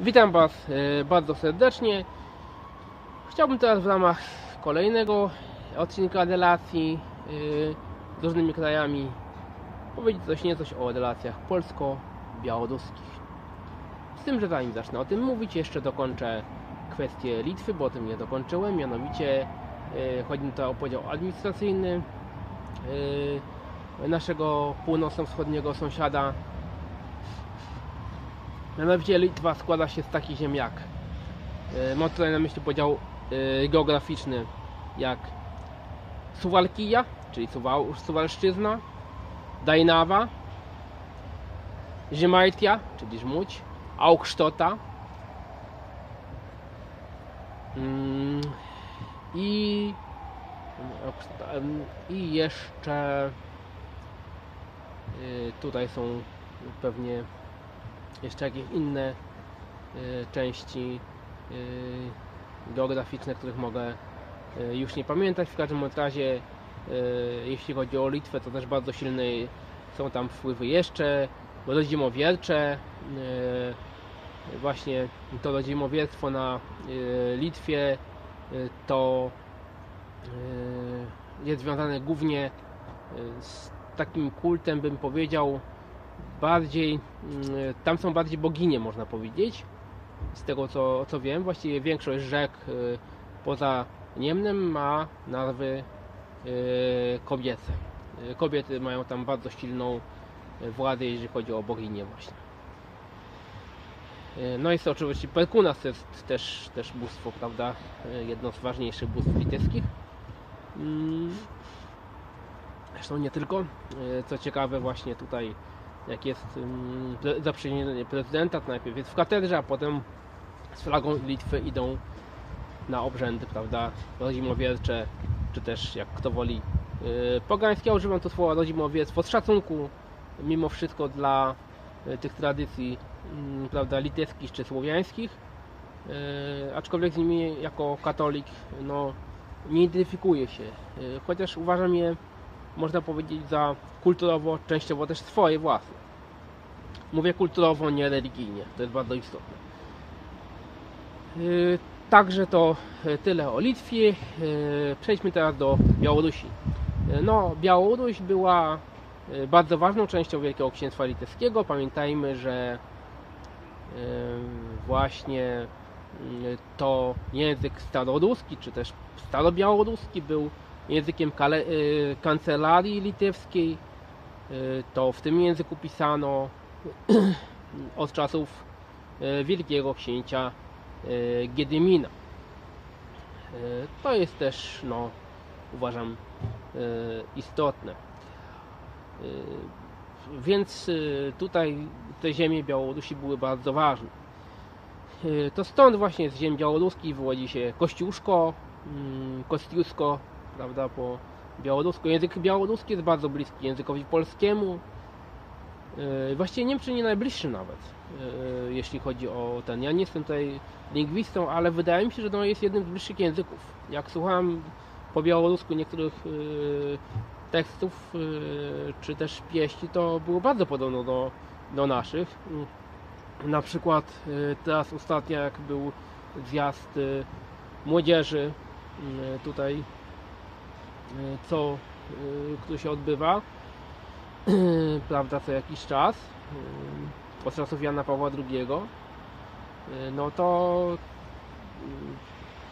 Witam Was e, bardzo serdecznie. Chciałbym teraz w ramach kolejnego odcinka relacji e, z różnymi krajami powiedzieć coś niecoś o relacjach polsko-białoruskich. Z tym, że zanim zacznę o tym mówić, jeszcze dokończę kwestię Litwy, bo o tym nie dokończyłem. Mianowicie e, chodzi mi tutaj o podział administracyjny naszego północno-wschodniego sąsiada Mianowicie Litwa składa się z takich ziem jak e, Mam tutaj na myśli podział e, geograficzny jak Suwalkija, czyli Suwal, Suwalszczyzna Dajnawa Żymajtia, czyli Żmudź Augsztota mm, i i jeszcze y, tutaj są pewnie jeszcze jakieś inne y, części y, geograficzne, których mogę y, już nie pamiętać. W każdym razie, jeśli chodzi o Litwę, to też bardzo silne są tam wpływy jeszcze rodzimowiercze. Właśnie to rodzimowierstwo na Litwie to jest związane głównie z takim kultem, bym powiedział, bardziej, mm, tam są bardziej boginie można powiedzieć, z tego co, co wiem, właściwie większość rzek y, poza Niemnem ma nazwy y, kobiece. Y, kobiety mają tam bardzo silną władzę, jeżeli chodzi o boginię właśnie. No jest to oczywiście Perkunas, to jest też, też bóstwo, prawda, jedno z ważniejszych bóstw litewskich. Mm. Zresztą nie tylko. Co ciekawe właśnie tutaj jak jest zaprzysiężenie prezydenta, to najpierw jest w katedrze, a potem z flagą Litwy idą na obrzędy, prawda, rodzimowiercze, czy też jak kto woli yy, pogańskie. Ja używam to słowa rodzimowierstwo z szacunku, mimo wszystko dla yy, tych tradycji, prawda, litewskich czy słowiańskich, yy, aczkolwiek z nimi jako katolik, no, nie identyfikuję się, chociaż uważam je można powiedzieć, za kulturowo, częściowo też swoje własne. Mówię kulturowo, nie religijnie, to jest bardzo istotne. Yy, także to yy, tyle o Litwie. Yy, przejdźmy teraz do Białorusi. No, Białoruś była bardzo ważną częścią Wielkiego Księstwa Litewskiego. Pamiętajmy, że właśnie to język staroruski, czy też starobiałoruski był językiem y, kancelarii litewskiej. Y, to w tym języku pisano od czasów y, wielkiego księcia Giedymina. To jest też, no, uważam, istotne. Więc tutaj te ziemie Białorusi były bardzo ważne. To stąd właśnie z ziem białoruskich wywodzi się Kościuszko, mm, Kostiusko, prawda, po białorusku. Język białoruski jest bardzo bliski językowi polskiemu. Yy, właściwie Niemcy nie najbliższy nawet, yy, jeśli chodzi o ten. Ja nie jestem tutaj lingwistą, ale wydaje mi się, że to jest jednym z bliższych języków. Jak słuchałem po białorusku niektórych yy, tekstów, czy też pieści, to było bardzo podobno do, do naszych. Na przykład teraz ostatnio, jak był zjazd młodzieży tutaj co, y, który się odbywa prawda, co jakiś czas y, od czasów Jana Pawła II no to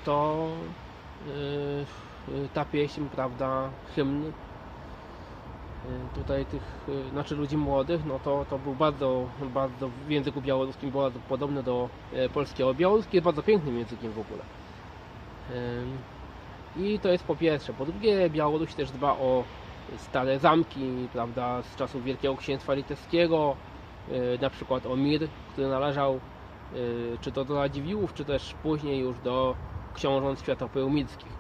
to ta pieśń, prawda, hymn tutaj tych, znaczy ludzi młodych, no to, to był bardzo, bardzo w języku białoruskim bardzo podobny do polskiego. Białoruski jest bardzo pięknym językiem w ogóle. I to jest po pierwsze. Po drugie, Białoruś też dba o stare zamki, prawda, z czasów Wielkiego Księstwa Litewskiego, e, na przykład o Mir, który należał e, czy to do Radziwiłłów, czy też później już do książąt światopełmickich.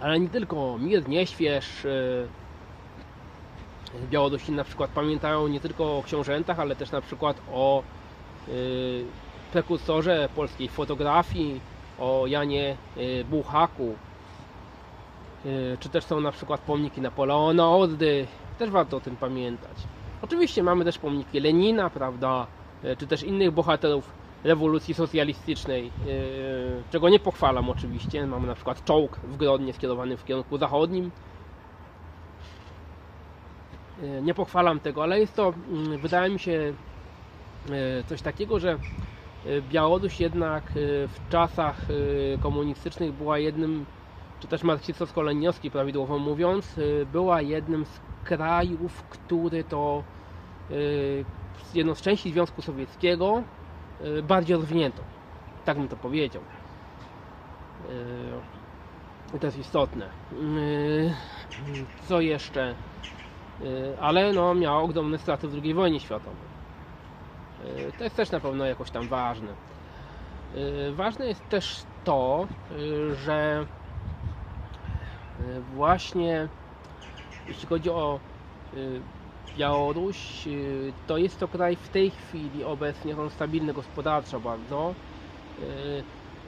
Ale nie tylko Mir, Nieśwież, e, Białorusini na przykład pamiętają nie tylko o książętach, ale też na przykład o prekursorze polskiej fotografii, o Janie y, Buchaku, y, czy też są na przykład pomniki Napoleona Oddy, też warto o tym pamiętać. Oczywiście mamy też pomniki Lenina, prawda, e, czy też innych bohaterów rewolucji socjalistycznej, czego nie pochwalam oczywiście. Mamy na przykład czołg w Grodnie skierowany w kierunku zachodnim. Nie pochwalam tego, ale jest to, mm, wydaje mi się, coś takiego, że Białoruś jednak e, w czasach e, komunistycznych była jednym, czy też marksistowsko-leninowski prawidłowo mówiąc, e, była jednym z krajów, który to e, jedną z części Związku Sowieckiego e, bardziej rozwinięto. Tak bym to powiedział. E, To jest istotne. E, Co jeszcze? E, Ale no, miało ogromne straty w II wojnie światowej. E, To jest też na pewno jakoś tam ważne. E, Ważne jest też to, e, że właśnie jeśli chodzi o Białoruś, to jest to kraj w tej chwili obecnie on stabilny gospodarczo bardzo.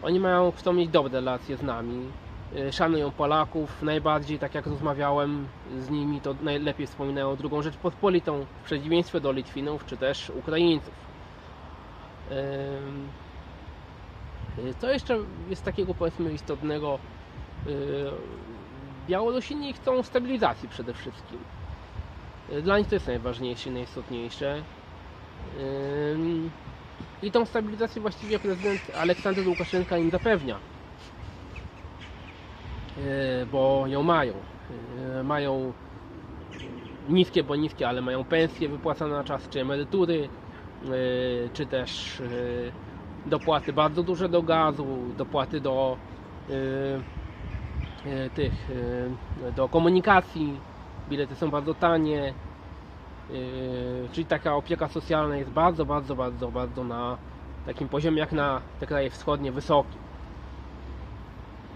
Oni mają, chcą mieć dobre relacje z nami. E, Szanują Polaków najbardziej, tak jak rozmawiałem z nimi, to najlepiej wspominają drugą Rzeczpospolitą, w przeciwieństwie do Litwinów czy też Ukraińców. E, Co jeszcze jest takiego powiedzmy istotnego? E, Białorusini chcą stabilizacji przede wszystkim. Dla nich to jest najważniejsze najistotniejsze. I tą stabilizację właściwie prezydent Aleksander Łukaszenka im zapewnia. E, Bo ją mają. E, Mają niskie, bo niskie, ale mają pensje wypłacane na czas, czy emerytury, e, czy też dopłaty bardzo duże do gazu, dopłaty do tych do komunikacji, bilety są bardzo tanie, czyli taka opieka socjalna jest bardzo, bardzo, bardzo, bardzo na takim poziomie jak na te kraje wschodnie wysokim.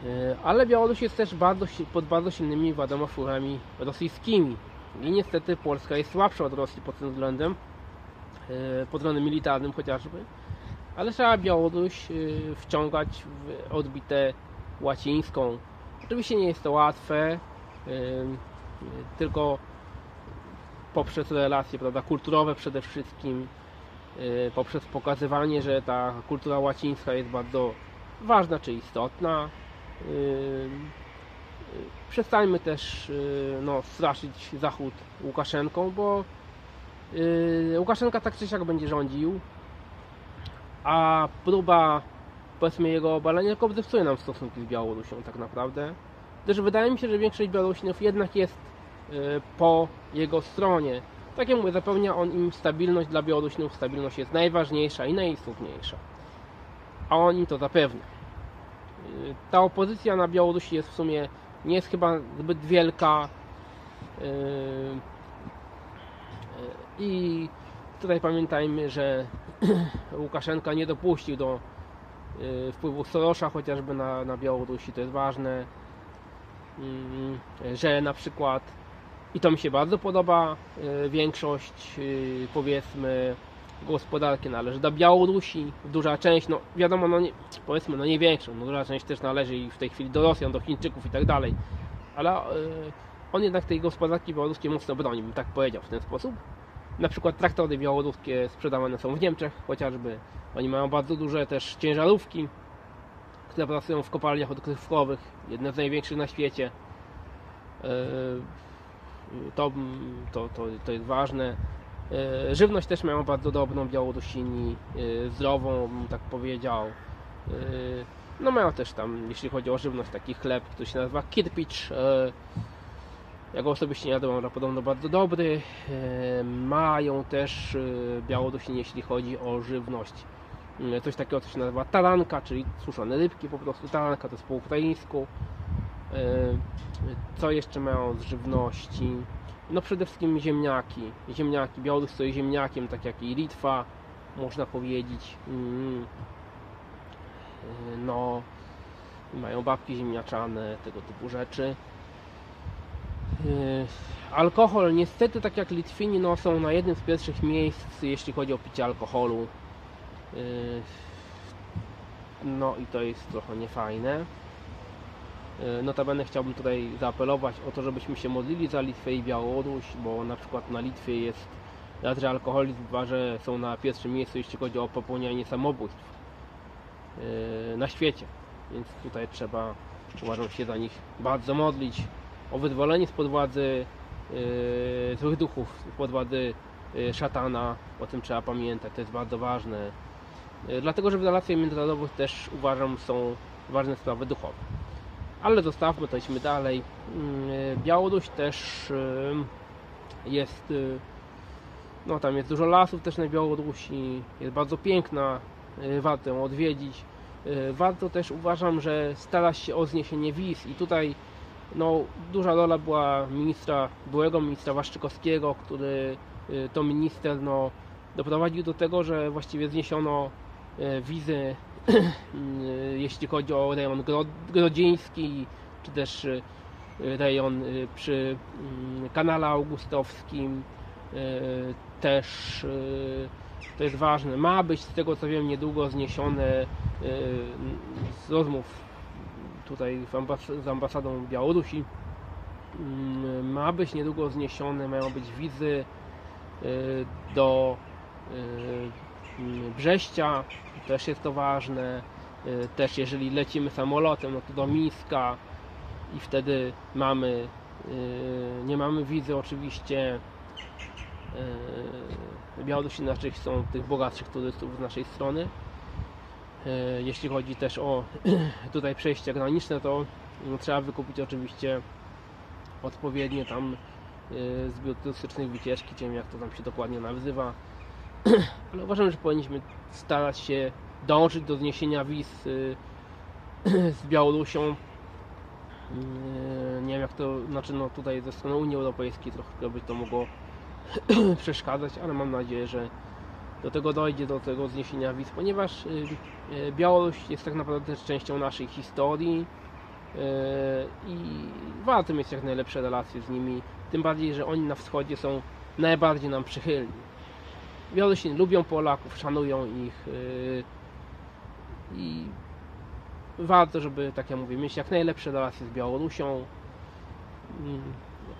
Yy, Ale Białoruś jest też bardzo, pod bardzo silnymi, wiadomo, wpływami rosyjskimi. I niestety Polska jest słabsza od Rosji pod tym względem, yy, pod względem militarnym chociażby. Ale trzeba Białoruś yy, wciągać w odbitę łacińską. Oczywiście nie jest to łatwe, tylko poprzez relacje prawda, kulturowe przede wszystkim, poprzez pokazywanie, że ta kultura łacińska jest bardzo ważna czy istotna. Yy, Przestańmy też yy, no, straszyć Zachód Łukaszenką, bo yy, Łukaszenka tak czy siak będzie rządził, a próba powiedzmy jego obalenia tylko zepsuje nam stosunki z Białorusią tak naprawdę. Też wydaje mi się, że większość Białorusinów jednak jest y, po jego stronie. Tak jak mówię, zapewnia on im stabilność dla Białorusinów. Stabilność jest najważniejsza i najistotniejsza. A on im to zapewnia. Ta opozycja na Białorusi jest w sumie nie jest chyba zbyt wielka. Y, y, I tutaj pamiętajmy, że Łukaszenka nie dopuścił do y, wpływu Sorosza chociażby na, na Białorusi, to jest ważne. Że na przykład, i to mi się bardzo podoba, większość powiedzmy gospodarki należy do Białorusi, duża część, no wiadomo, no nie, powiedzmy, no nie większą, no duża część też należy i w tej chwili do Rosjan, do Chińczyków i tak dalej, ale y, on jednak tej gospodarki białoruskiej mocno broni, bym tak powiedział w ten sposób. Na przykład traktory białoruskie sprzedawane są w Niemczech chociażby. Oni mają bardzo duże też ciężarówki, które pracują w kopalniach odkrywkowych, jedne z największych na świecie. E, To, to, to, to jest ważne. E, Żywność też mają bardzo dobrą Białorusini, e, zdrową bym tak powiedział. E, No mają też tam, jeśli chodzi o żywność, taki chleb, który się nazywa kirpicz. Ja go osobiście jadłem, ale podobno bardzo dobry. Mają też Białorusini, jeśli chodzi o żywność, coś takiego, co się nazywa taranka, czyli suszone rybki po prostu. Taranka to jest po ukraińsku. Co jeszcze mają z żywności? No przede wszystkim ziemniaki. Ziemniaki. Białoruś stoi ziemniakiem, tak jak i Litwa, można powiedzieć. Mm. No, mają babki ziemniaczane, tego typu rzeczy. Yy, Alkohol niestety tak jak Litwini no, są na jednym z pierwszych miejsc jeśli chodzi o picie alkoholu. Yy, No i to jest trochę niefajne. Yy, Notabene chciałbym tutaj zaapelować o to, żebyśmy się modlili za Litwę i Białoruś, bo na przykład na Litwie jest że alkoholizm, dwa, że są na pierwszym miejscu, jeśli chodzi o popełnianie samobójstw yy, na świecie. Więc tutaj trzeba, uważam się za nich bardzo modlić o wyzwolenie spod władzy yy, złych duchów, spod władzy szatana. O tym trzeba pamiętać, to jest bardzo ważne. Dlatego, że w relacjach międzynarodowych też uważam są ważne sprawy duchowe. Ale zostawmy to, idźmy dalej. Yy, Białoruś też yy, jest, yy, no tam jest dużo lasów też na Białorusi, jest bardzo piękna, warto ją odwiedzić. Warto też uważam, że starać się o zniesienie wiz i tutaj no, duża rola była ministra, byłego ministra Waszczykowskiego, który to minister no, doprowadził do tego, że właściwie zniesiono wizy jeśli chodzi o rejon gro- grodzieński, czy też yy, rejon yy, przy yy, kanale augustowskim yy, też to jest ważne. Ma być z tego co wiem niedługo zniesione z rozmów tutaj z ambasadą Białorusi yy, ma być niedługo zniesione, mają być wizy do Brześcia, też jest to ważne. Yy, Też jeżeli lecimy samolotem, no to do Mińska i wtedy mamy, yy, nie mamy wizy oczywiście. Yy, Białorusinaczyk są tych bogatszych turystów z naszej strony. Jeśli chodzi też o tutaj przejścia graniczne, to yy, trzeba wykupić oczywiście odpowiednie tam zbiór turystycznych wycieczki, nie wiem jak to tam się dokładnie nazywa. Ale uważam, że powinniśmy starać się dążyć do zniesienia wiz yy, z Białorusią. Yy, Nie wiem jak to, znaczy no tutaj ze strony Unii Europejskiej trochę by to mogło przeszkadzać, ale mam nadzieję, że do tego dojdzie, do tego zniesienia wiz, ponieważ y, y, Białoruś jest tak naprawdę też częścią naszej historii y, i warto mieć jak najlepsze relacje z nimi, tym bardziej, że oni na wschodzie są najbardziej nam przychylni. Białorusini lubią Polaków, szanują ich y, i warto, żeby, tak jak mówię, mieć jak najlepsze relacje z Białorusią. Mm,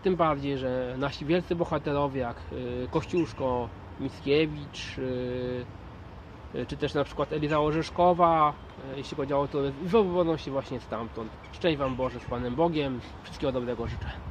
Tym bardziej, że nasi wielcy bohaterowie jak y, Kościuszko, Mickiewicz, y, czy też na przykład Eliza Orzeszkowa, jeśli chodzi o to, wywodzą się właśnie stamtąd. Szczęść Wam Boże z Panem Bogiem, wszystkiego dobrego życzę.